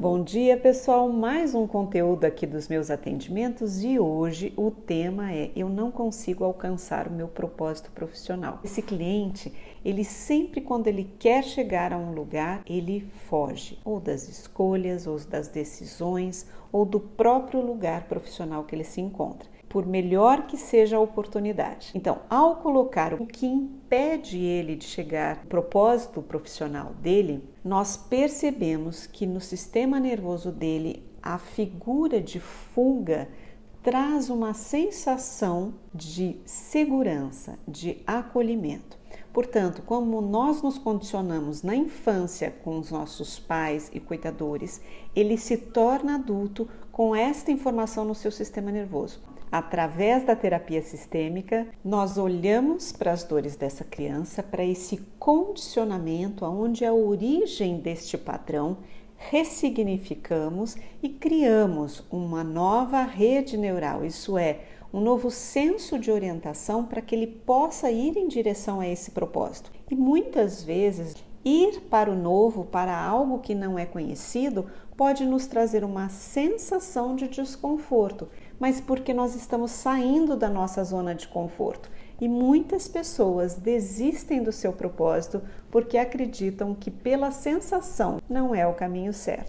Bom dia, pessoal. Mais um conteúdo aqui dos meus atendimentos e hoje o tema é eu não consigo alcançar o meu propósito profissional. Esse cliente, ele sempre quando ele quer chegar a um lugar, ele foge ou das escolhas, ou das decisões, ou do próprio lugar profissional que ele se encontra por melhor que seja a oportunidade. Então, ao colocar o que impede ele de chegar ao propósito profissional dele, nós percebemos que no sistema nervoso dele a figura de fuga traz uma sensação de segurança, de acolhimento. Portanto, como nós nos condicionamos na infância com os nossos pais e cuidadores, ele se torna adulto com esta informação no seu sistema nervoso. Através da terapia sistêmica, nós olhamos para as dores dessa criança, para esse condicionamento, aonde a origem deste padrão, ressignificamos e criamos uma nova rede neural, isso é, um novo senso de orientação para que ele possa ir em direção a esse propósito. E muitas vezes Ir para o novo, para algo que não é conhecido, pode nos trazer uma sensação de desconforto, mas porque nós estamos saindo da nossa zona de conforto. E muitas pessoas desistem do seu propósito porque acreditam que, pela sensação, não é o caminho certo.